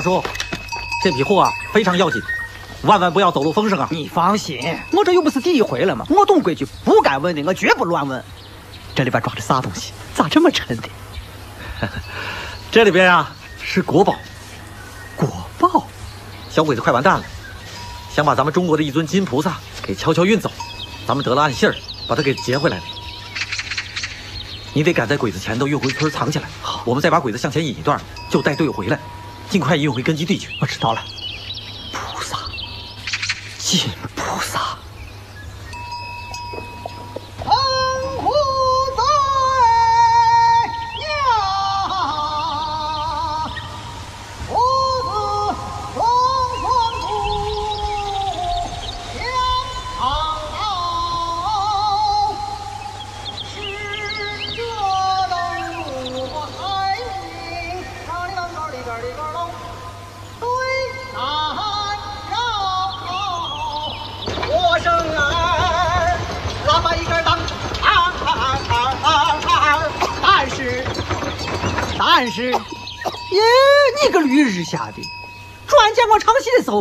大叔，这批货啊非常要紧，万万不要走漏风声啊！你放心，我这又不是第一回了嘛？我懂规矩，不该问的我绝不乱问。这里边装着啥东西？咋这么沉的？这里边啊是国宝，国宝。小鬼子快完蛋了，想把咱们中国的一尊金菩萨给悄悄运走，咱们得了暗信儿，把他给劫回来了。你得赶在鬼子前头运回村藏起来，好，我们再把鬼子向前引一段，就带队友回来。尽快运回根据地去。我知道了，菩萨，见菩萨。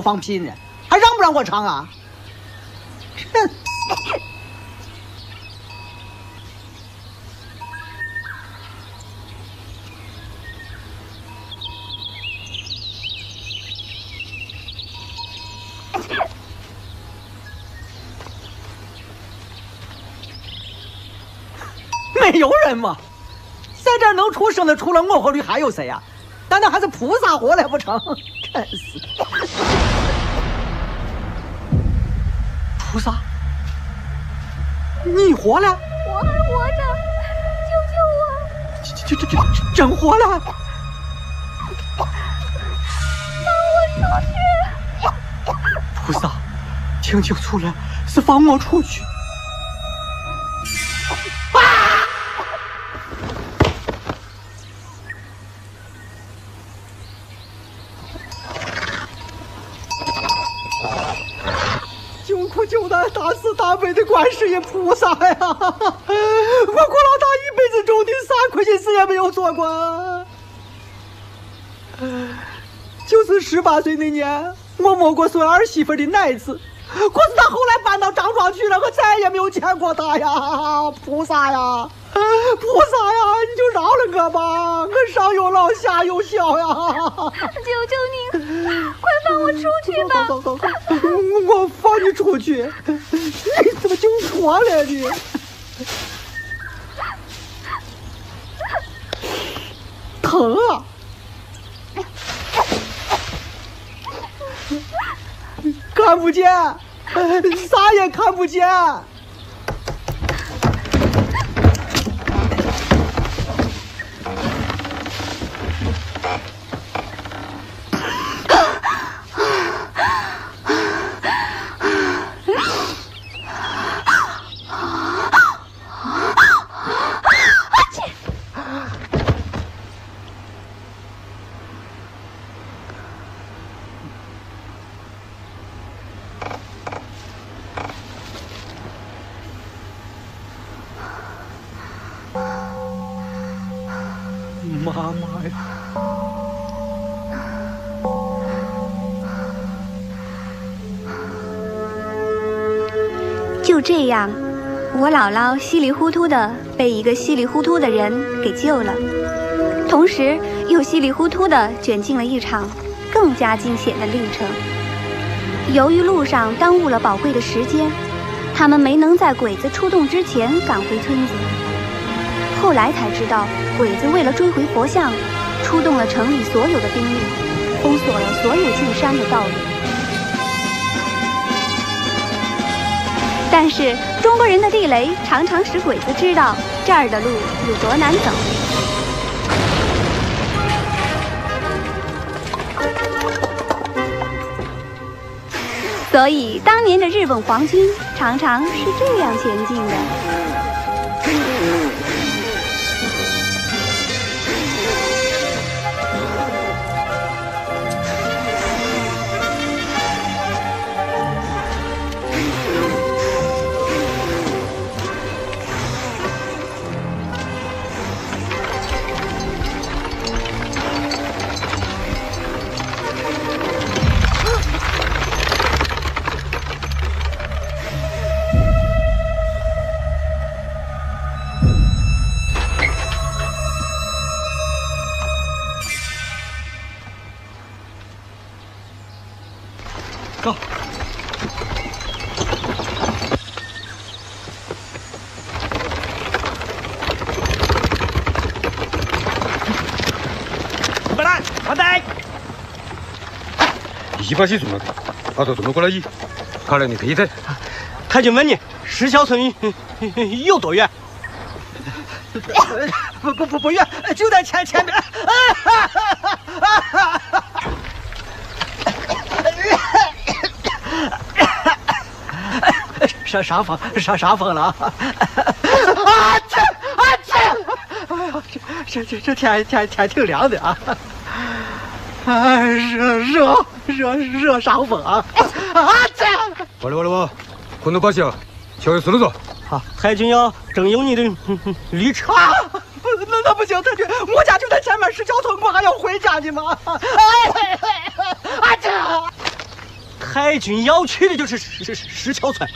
放屁呢，还让不让我唱啊？哼。没有人吗？在这能出声的，除了我和驴，还有谁呀？难道还是菩萨活来不成？真是！菩萨，你活了？我还活着，救救我！这这这这真活了！放我出去！菩萨，听清楚了，是放我出去。的观世音菩萨呀！我郭老大一辈子种的啥亏心事也没有做过，就是十八岁那年，我摸过孙儿媳妇的奶子，可是他后来搬到张庄去了，我再也没有见过他呀！菩萨呀，菩萨呀，你就饶了我吧，我上有老下有小呀！求求你，快放我出去吧！走走走，我放你出去，就错了你？疼啊！看不见，啥也看不见。这样，我姥姥稀里糊涂的被一个稀里糊涂的人给救了，同时又稀里糊涂的卷进了一场更加惊险的历程。由于路上耽误了宝贵的时间，他们没能在鬼子出动之前赶回村子。后来才知道，鬼子为了追回佛像，出动了城里所有的兵力，封锁了所有进山的道路。但是中国人的地雷常常使鬼子知道这儿的路有多难走，所以当年的日本皇军常常是这样前进的。一把起住了，把头这么过来一，看来你可以的。太君问你，石桥村有多远？不不不不远，就在前前面。上上风上上风了！啊去啊去！哎呀，这这这这天天天挺凉的啊！啊，热热热热伤风啊！啊这！完了完了完了，混到把戏啊，小心死了走。好，太君要征用你的驴车。啊，那那不行，太君，我家就在前面石桥村，我还要回家呢吗？哎，啊这！太君要去的就是石石石桥村，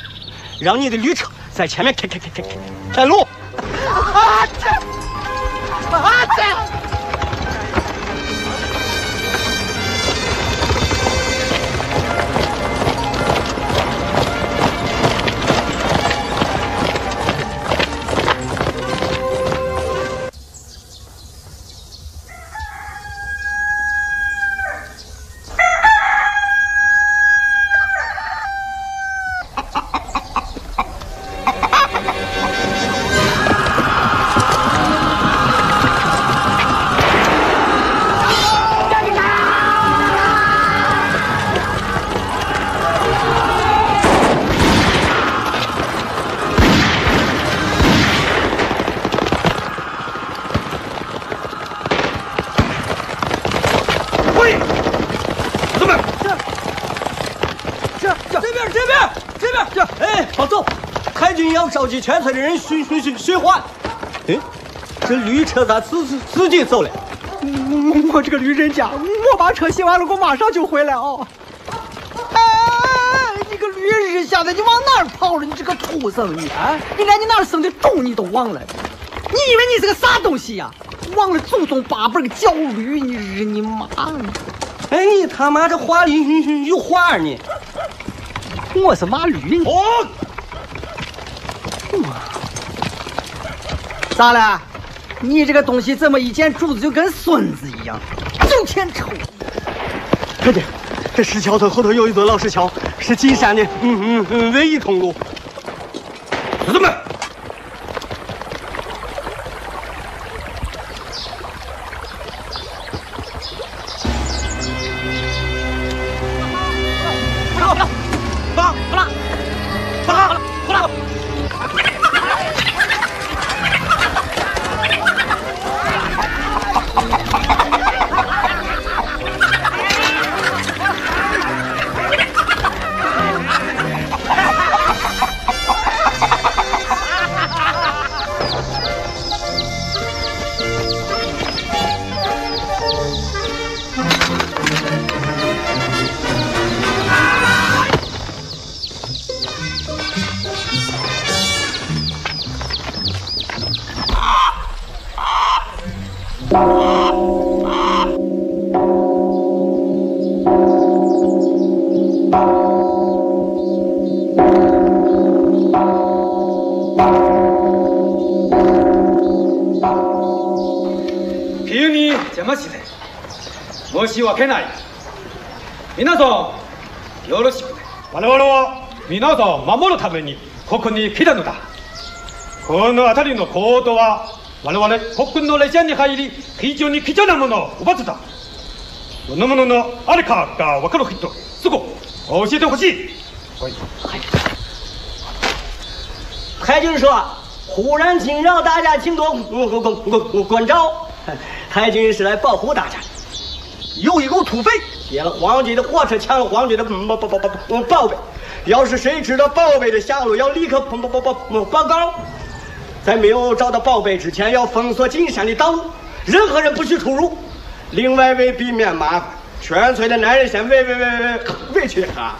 让你的驴车在前面开开开开开开路。啊这！啊这！君要召集全村的人寻寻寻寻还。哎，这驴车咋自自自己走了？我这个驴人家，我把车卸完了，我马上就回来啊！哎，你个驴日下的，你往哪儿跑了？你这个畜生你啊！你连你哪儿生的种你都忘了？你以为你是个啥东西呀、忘了祖宗八辈儿个教驴，你日你妈！哎，你他妈这话里有话呢！我是骂驴呢。哦，咋了？你这个东西怎么一见主子就跟孙子一样，就欠抽？快点，这石桥村后头有一座老石桥，是进山的嗯嗯嗯唯一通路。同志们，めにここに来たのだこの辺りの行動は我々国の列車に入り非常に貴重なものを奪ってたそのもののあれかが分かる人すぐ教えてほしいはい太君说：“忽然惊扰大家，请多关关关关关照。太君是来保护大家的。有一股土匪劫了皇军的火车，抢了皇军的宝宝宝宝宝宝贝。 要是谁知道宝贝的下落，要立刻报报报报报告。在没有找到宝贝之前，要封锁进山的道路，任何人不许出入。另外，为避免麻烦，全村的男人先围围围围围起来啊！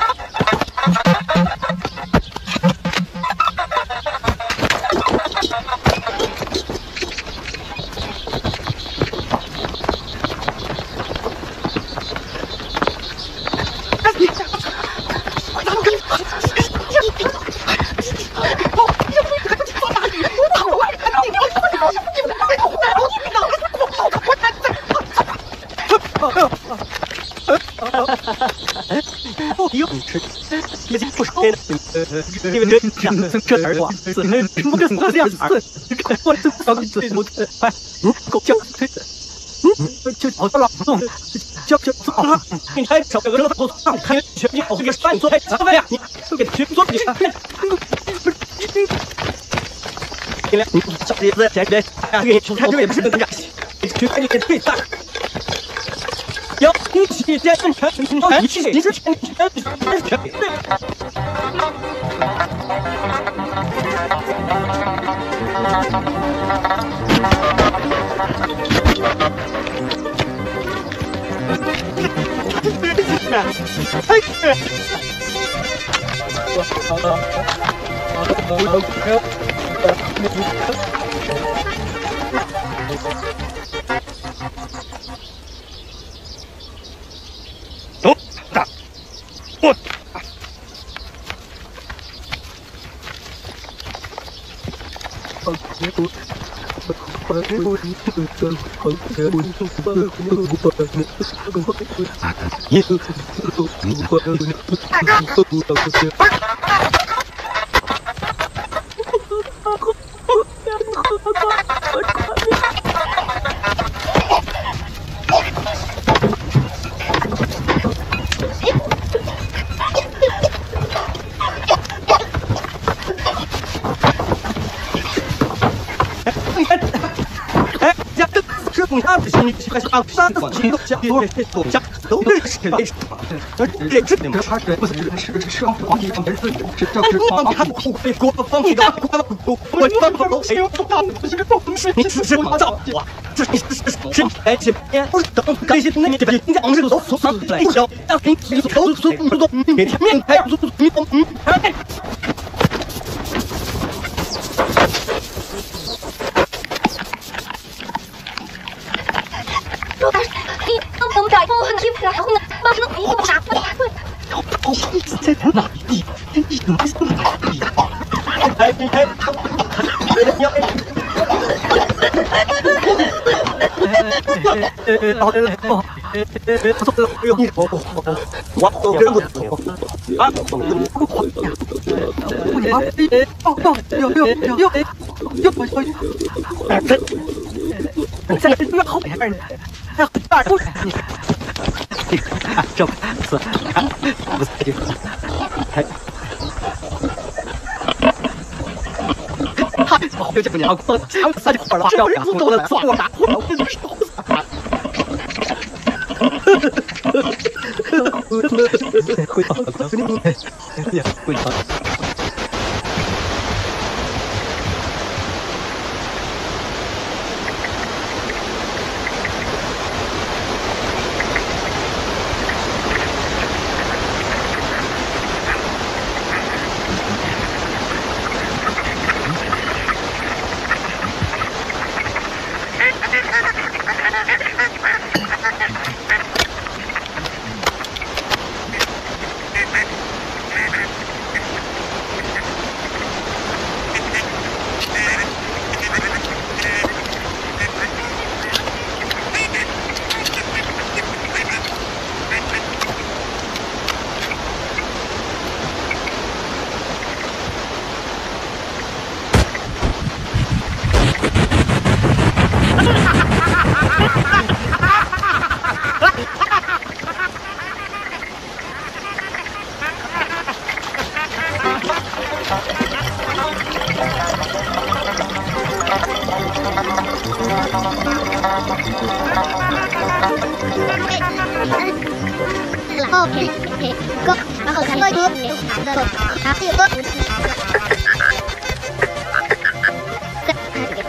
因为这这这儿话，是那什么个什么样子？我这搞个最不哎，狗叫，嗯，就好了，送，叫叫。你还找个人我上看全你好这个饭做哎，啥玩意？你都给全做你。你俩，你小子子，前边，哎，你看这也不是个东西，去看你给退散。要一起见证全全一起，你是全全全全对。走，打，我。哎，家不行，你还是啊，山东行动家多多家都是是这什么？这这这你们啥人不是是是是皇帝他们是这这是皇帝他们苦被国放一个国国我放不都谁不放不是不是你是什么造我这是是是是哎这边不是等这些那你这边你讲这个都从哪来？小当你你都都都都每天面开都都你都嗯哎。你都不找我很欺负然后呢，把这个衣服拿过来。在哪里？你怎么这么大力啊？哎哎，你要。呃，好的，哦，呃，不错，哎呦，我我我我都跟不走啊！哦哦，有有有有有有，这这这后边呢？哎，大叔，你看这不是，不是这个，还。他早就这么娘，我强死就好了，要让都能算我打我，我跟你说。会打，会打。OK，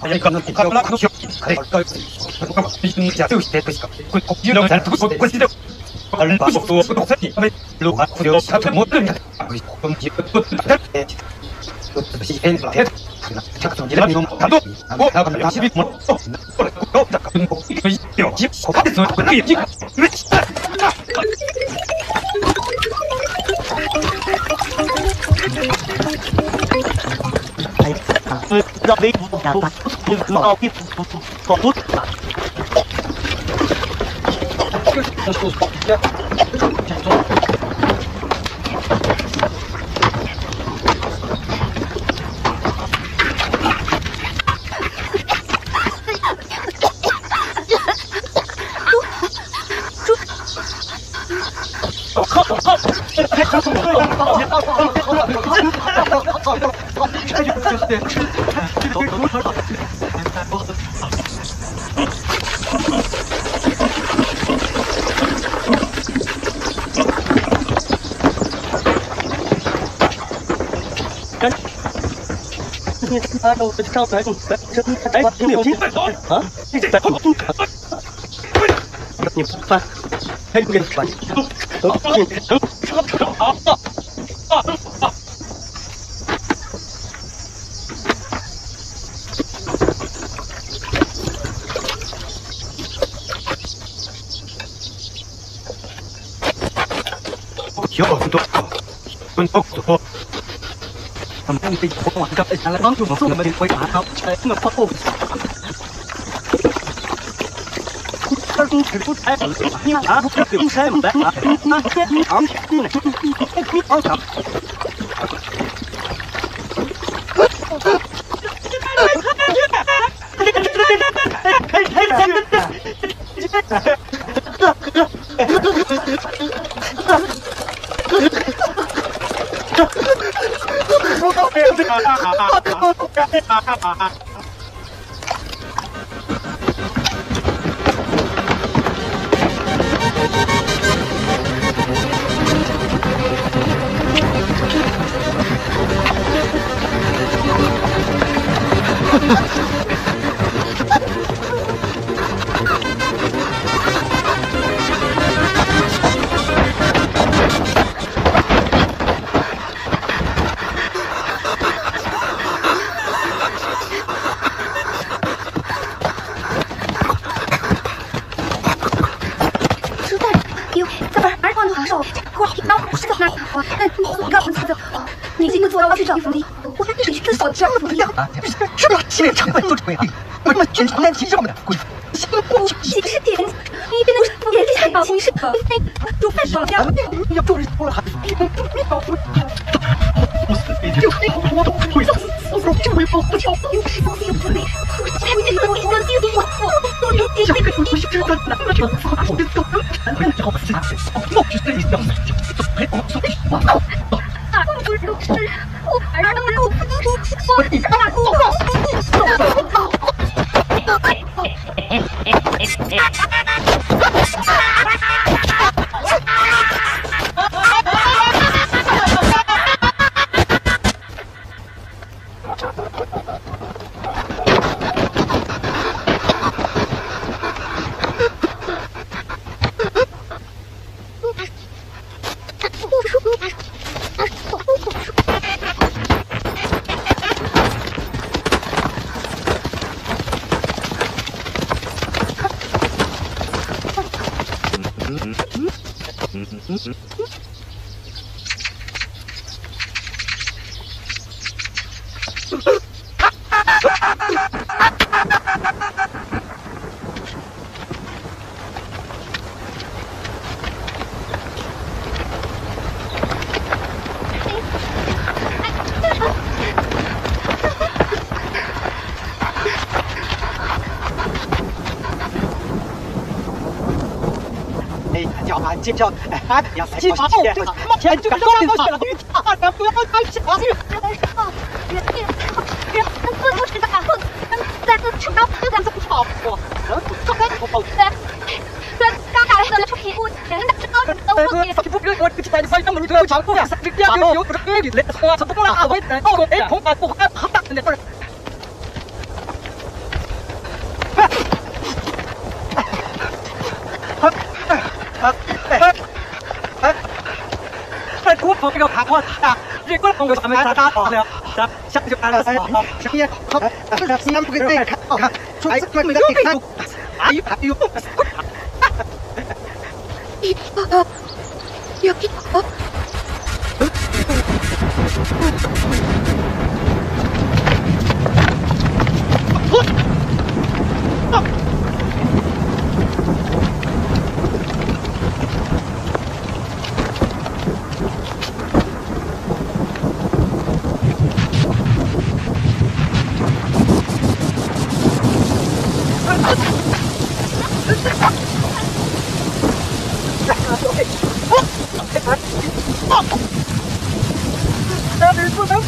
还可能他拉可能小，可以搞搞搞，你你家就是这个，会有人在这个关系的。而人不说不懂身体，因为路还不就他怎么认的？东西不不的，这是天老天。这个总结的内容很多，我还要把它写给我。后来高大跟我一飞表情，我看的时候很眼睛，没。哎， 呃，让微不打不打，不老一不不不不不。啊，我上来，这哎，你有心啊？你在干嘛？你翻，哎，不给你翻，走，走，车车啊啊啊！小伙子多，奔跑多。他们被我往这边来帮助我，我们回答他，哎，我跑步。这公只不才，你拿不用什么的，那天昂起来，你好强。你 acabar. 连成本都成为了，我们全场难题这么的鬼，我岂是点？你不能眼里表情是的，煮饭少掉，要做人进去，哎，要进去，进去，妈天，就搞到死了，女的，俺们不要开枪，女的，别别别，不许打，不，咱这出刀就咱这不好，我，我该不好，来，来，刚打完的臭皮裤，人家这刀子都不给，臭皮裤，我给你打，你把你那么你都要抢过来，你不要丢，丢不着，你来，我怎么了？我，哎，红发不红？我呀，这个朋友他们打打好了，咱下就完了，哎，下面好，不是先不给大家看，看，哎，快点给看，哎呦哎呦，有有。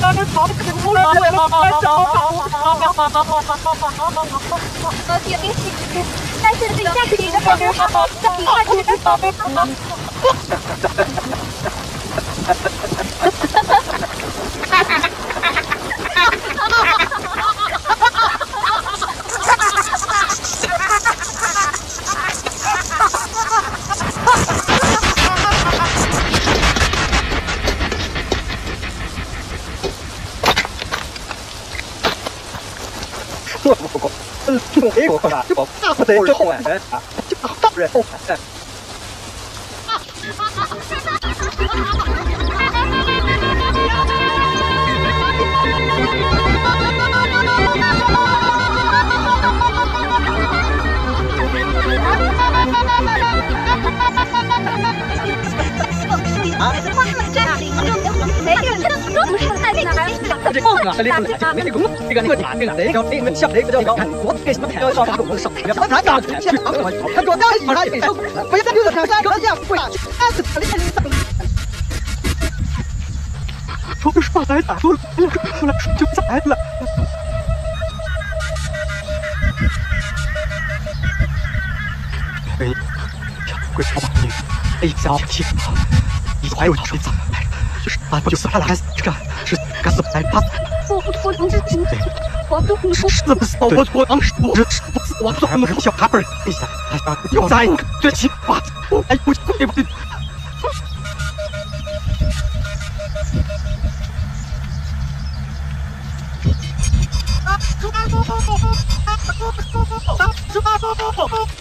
不能把人跑出来了，呃，有惊喜，但是这一下可以的，这一下可以的。这嗯，这个我看，这个大不得这好哎，这个大人好哎。这个啊，不要再留着看三个这样不要，但是他里头。说是发财打出来，出来就财了。哎，鬼啥玩意？哎，小气，你还有啥子？就是啊，不就是他来这个是干什么来怕？我我同志今天我都不说，是不是？我我当时我是我怎么小卡本？哎呀，又在对起哇！哎，不对不对。你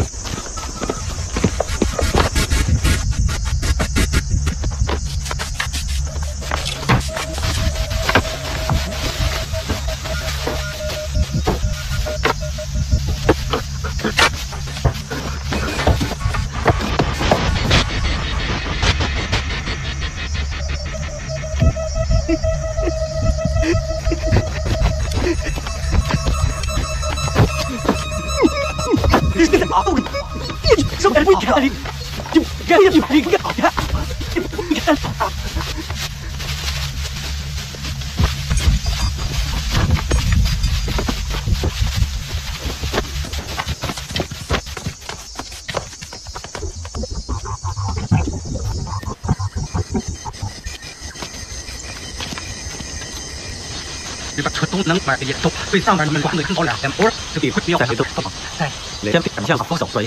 都能买也都被上班你们管的很好了，我这笔会不要再回头不忙，哎，先别向放小说，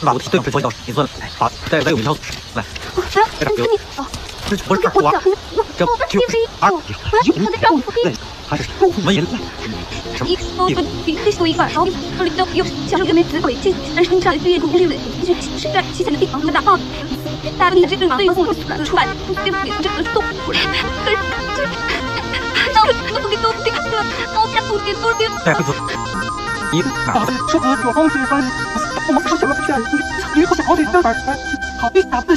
把我对不起，你算了，好，再再有一条来，来，等你，这不是我，这就二，有对，还是门人什么？一多的比黑多一块，然后这里都有小六个没子鬼，这但是你上毕业工六的，是在七层的地方，你们打炮，大的这个对付出来出来，对付这个动，可是这。带回去。一说不做好事分，我们不想不选，你不是好的这份，好的啥子？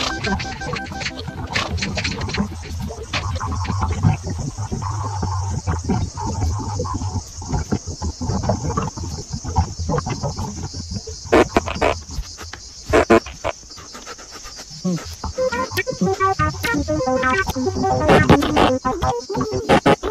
这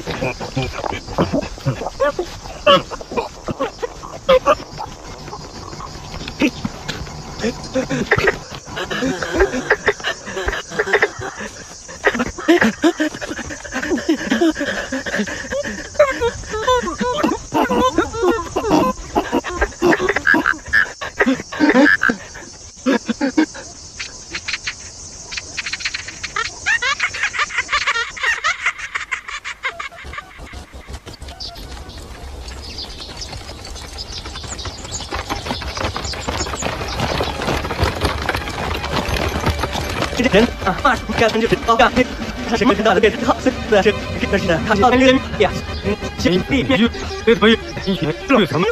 人啊，骂出 干就是干，他是个很大的变态，是的是，但是呢，他是人呀，嗯，行，必须这同意，进行这有什么？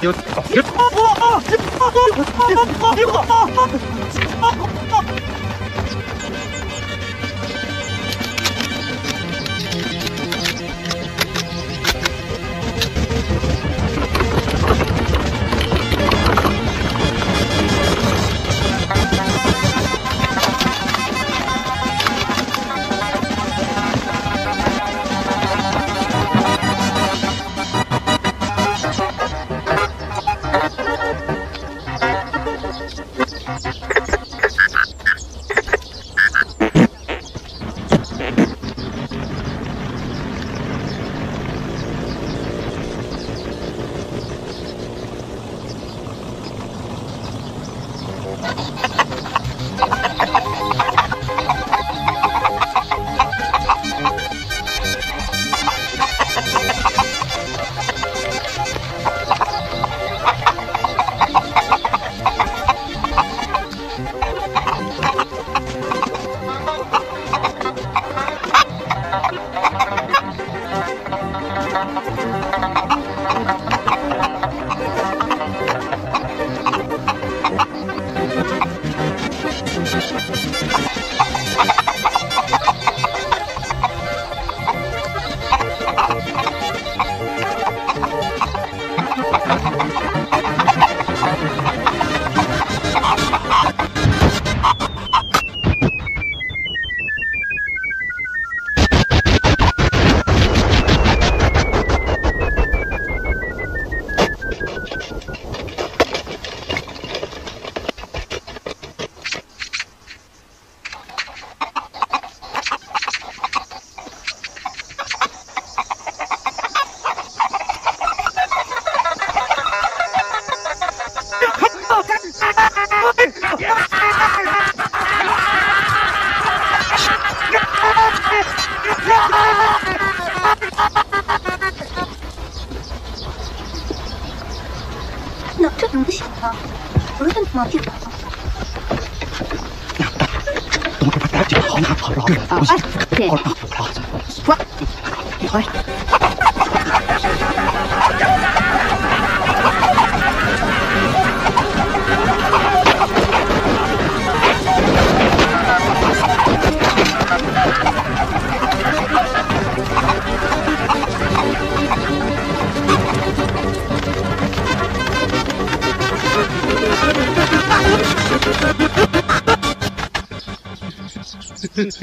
有有。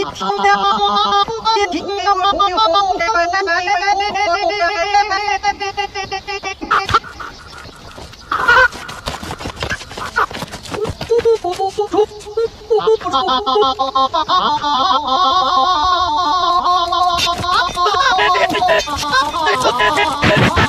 It's 来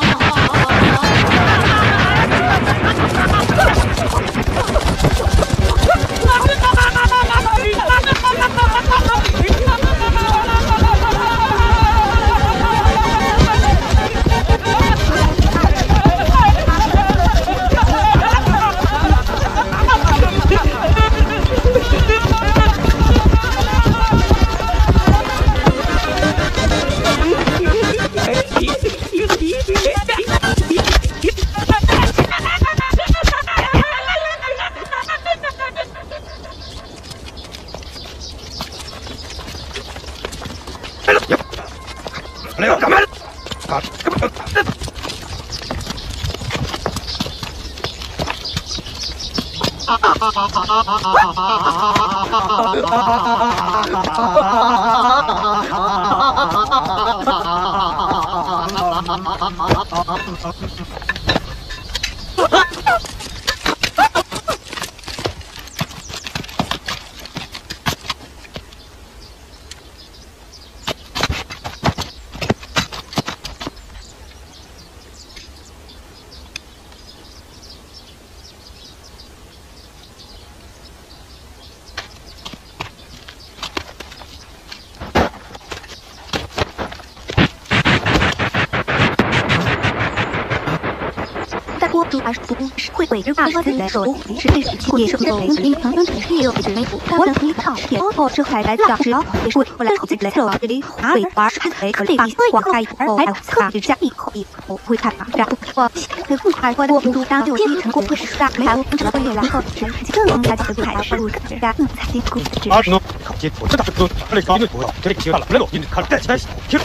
会委之大师的手是对也是不灵灵腾腾是有之内部，我能力好也哦这还来讲只要也是我来自己来测这里啊玩是还可以把广开哦还测一下一口一口会看啊然后我会不快我我不当就一成功不是大没有不知道会然后人更能才的海是不是大更才进步二十呢？靠近我这大哥，这里搞一坨，这里起了，来了，你看来，起来，听，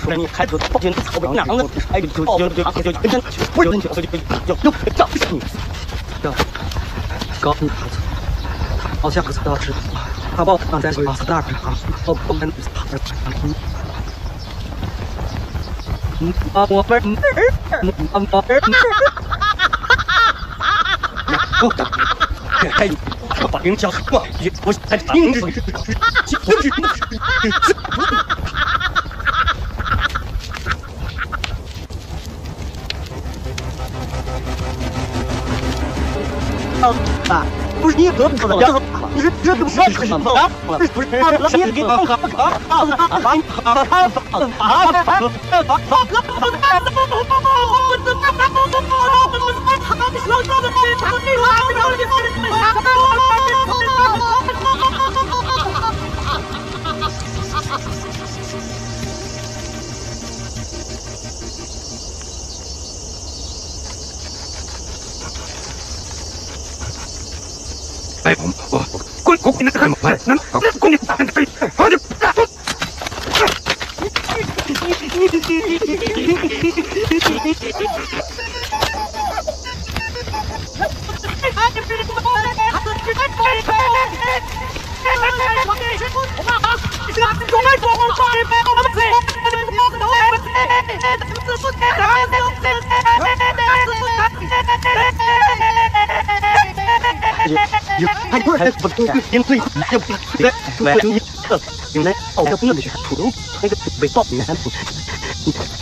出来你开车跑进草不娘的，哎就就就就就不是有就就就就高好像不知道是他报放在马斯大边啊，我不能跑着嗯啊，我们嗯嗯嗯我打，哎，我把人叫我，我才停止，停止。啊，不是你哥说的，不是你哎，我我滚滚滚！那个快，那那滚你！哎，快点！哎，不是，不对，您对，这不对，对，你这原来哦，这不能去土豆那个被爆，你看，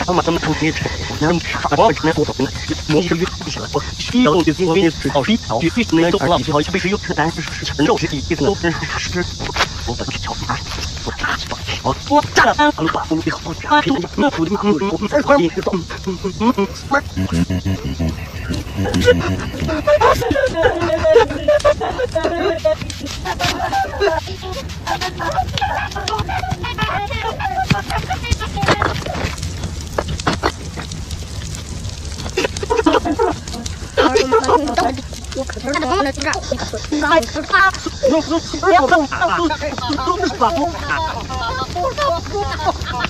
他妈怎么成这样？然后我我那我懂了，模式越不行了，我一要就进我给你指导一条，绝对那都二，最好被谁有但是是人肉是第一个，是是，我本是条啊。我我 Oh,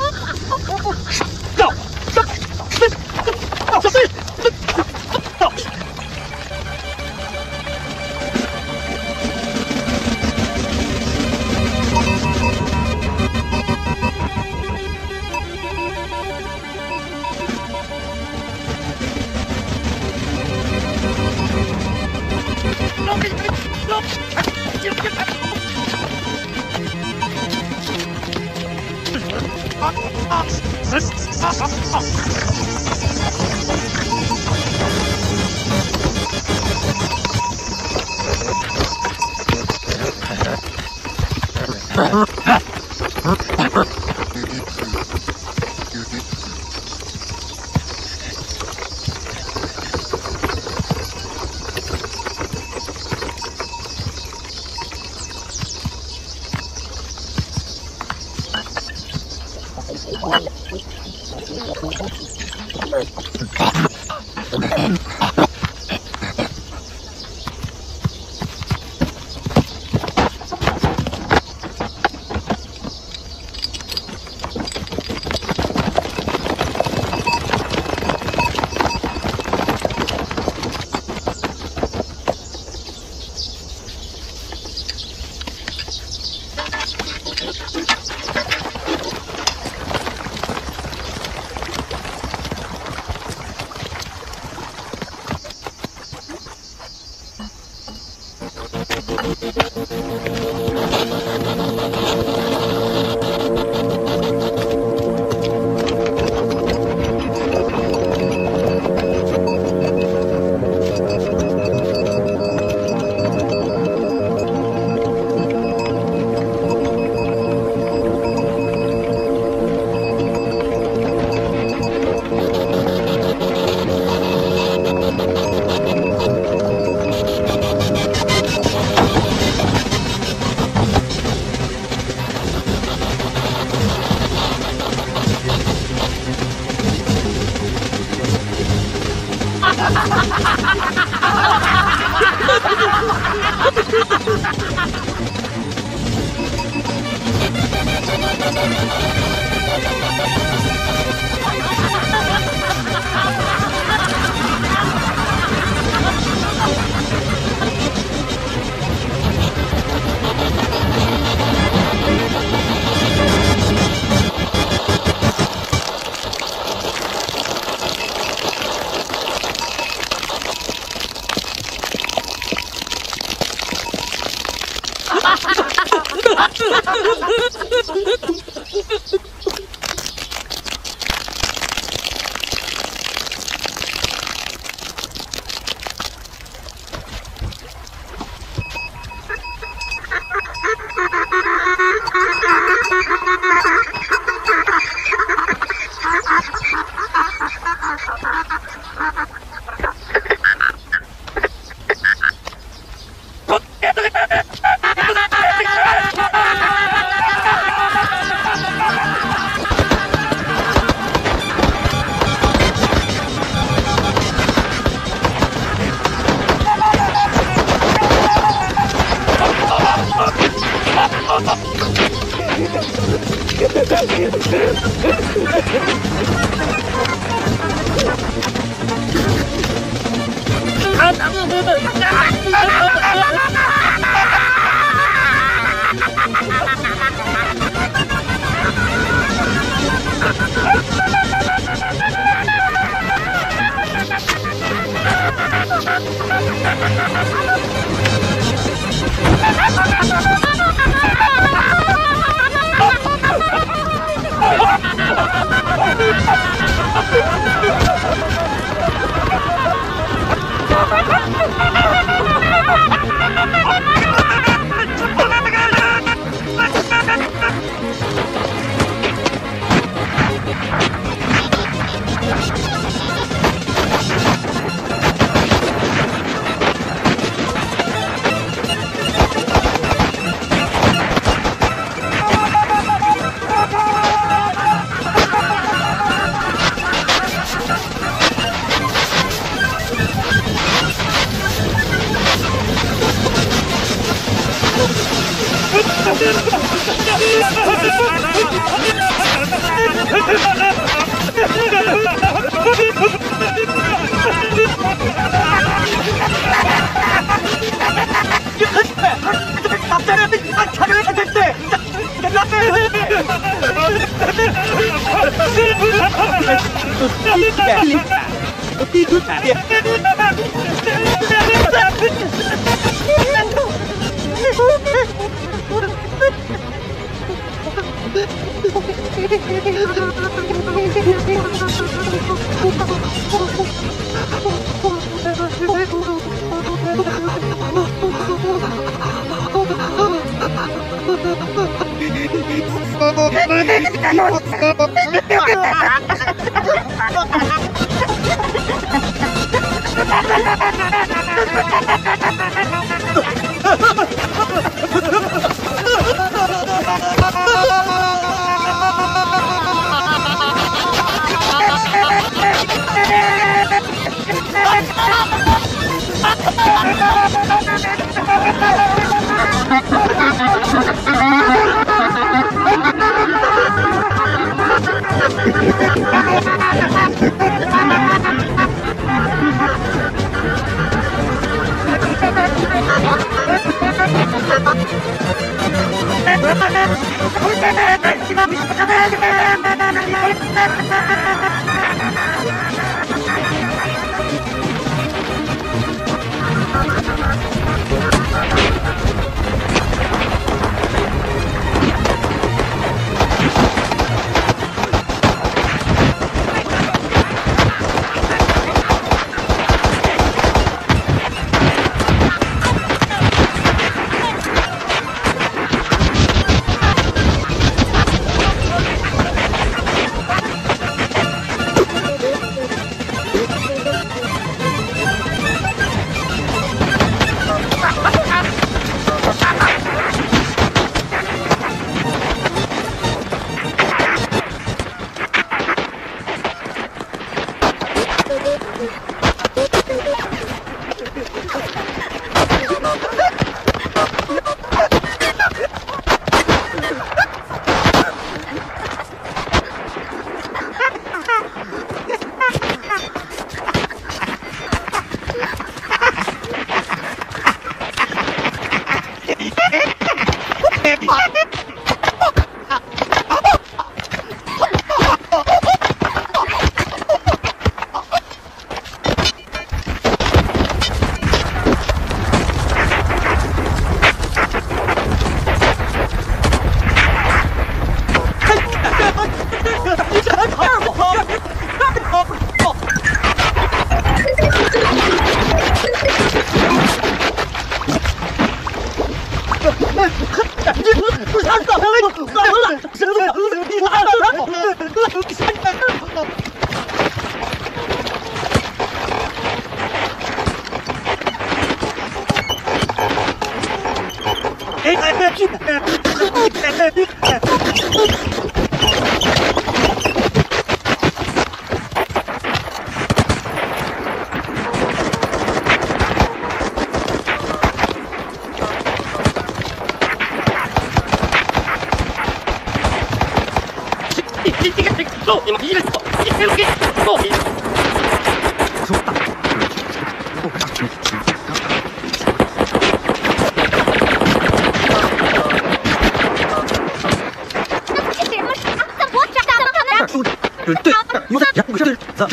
Thank you.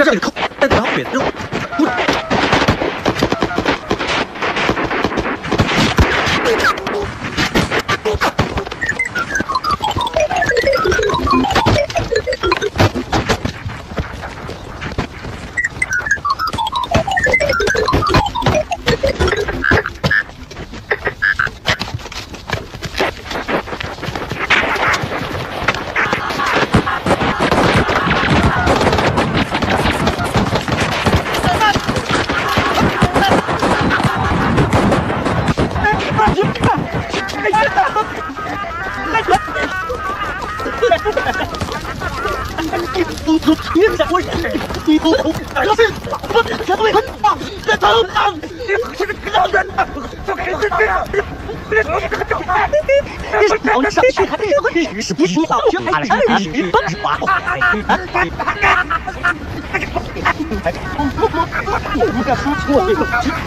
这里扣 có kết. 不是你老二，你笨吧？我操！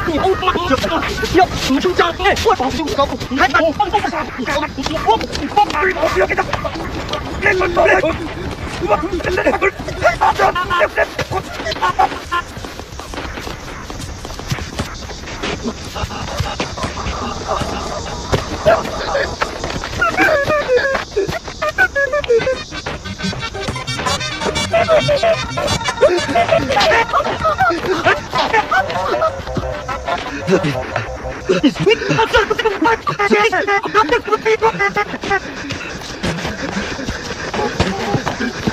你他妈！要你就加害！我早就说过，你还敢放狗？你你你！我我我放狗！不要！我！私たちは私たちのことを知っていることを知っていることを知っている。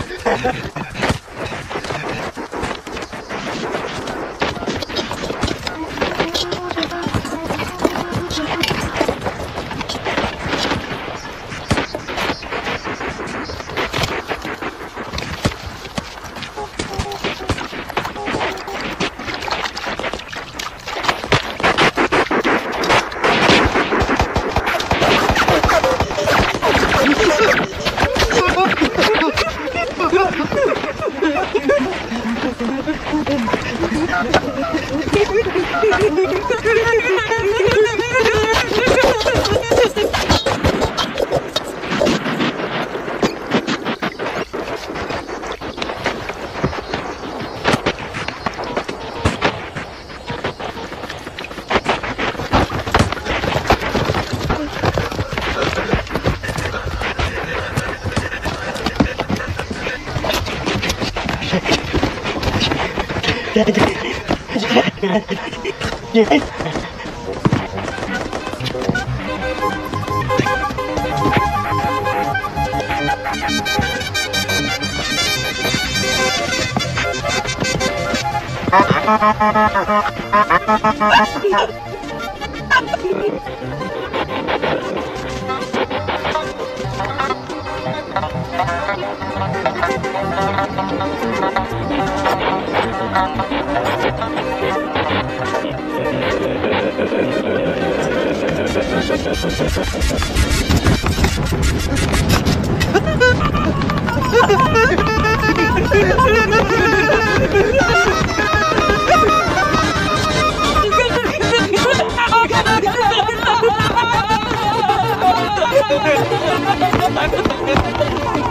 Yeah. Ha ha ha ha!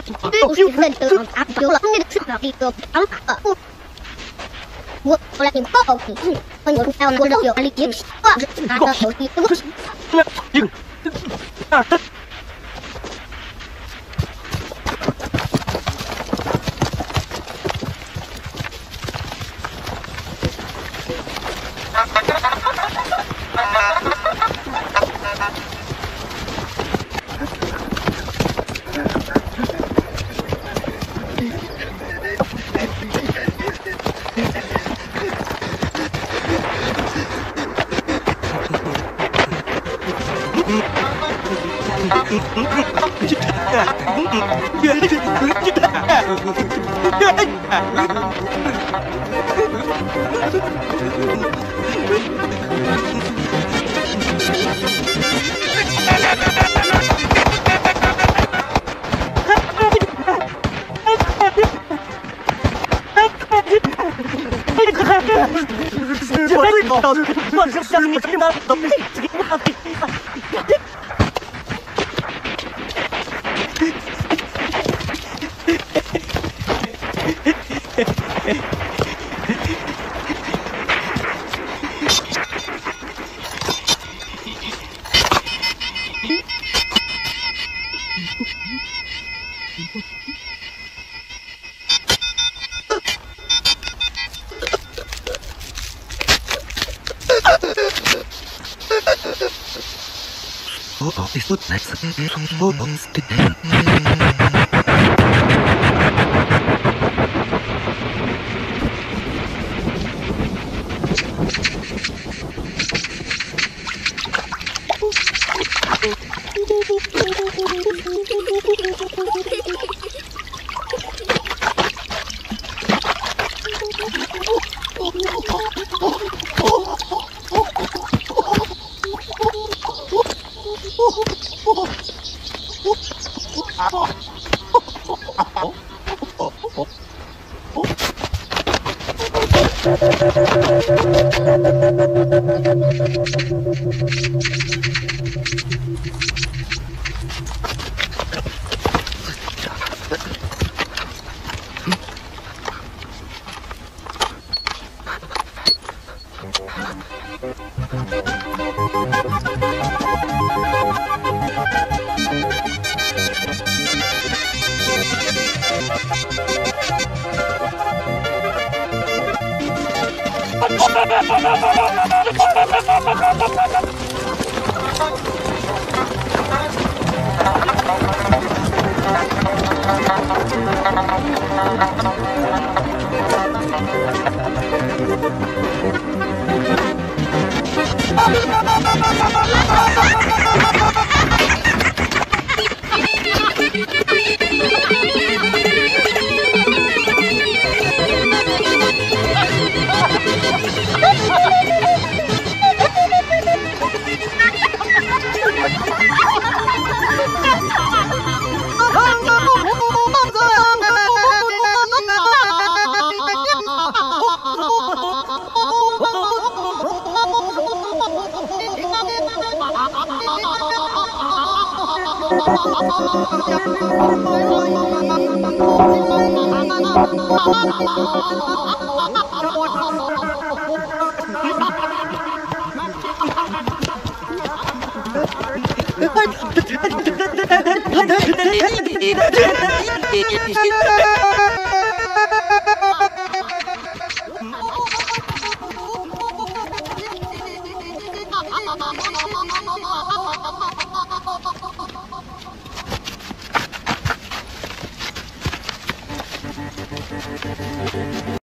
人是。我我来给报警，我还有我这有力警示，我是拿着手机，Both 哎